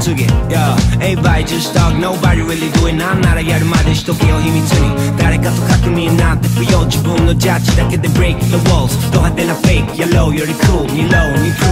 took it, yeah Everybody just talk, nobody really do it. 나나라 야를 말듯이 또 깨어힘이 드니. 따라가도 가끔이 나한테 보여 지분 너 자칫 닿게 they break the walls. 또 한때나 fake, you're low, you're cool, me low, me cool.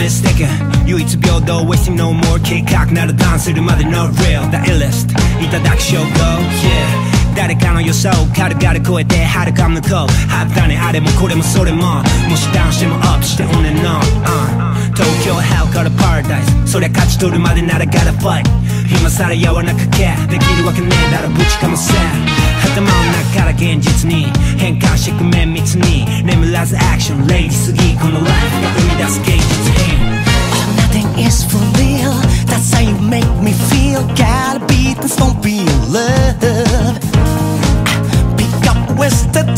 また time is ticking 唯一平等 wasting no more 計画ならダンするまで no real the illest. いただく証拠 yeah. 誰かの予想軽々超えて遥か向こう。はったねあれもこれもそれも。もしダウンしてもアップして on and on、uh、東京 hell から paradise. そりゃ勝ち取るまでなら gotta fight. 今さら柔らかけ。できるわけねえだろぶちかませ。頭の中から現実に変換してく綿密に眠らずアクションレイジすぎこのライフが生み出す芸術品 Oh, nothing is for real. That's how you make me feel. Gotta be this, don't be in love. Pick up wasted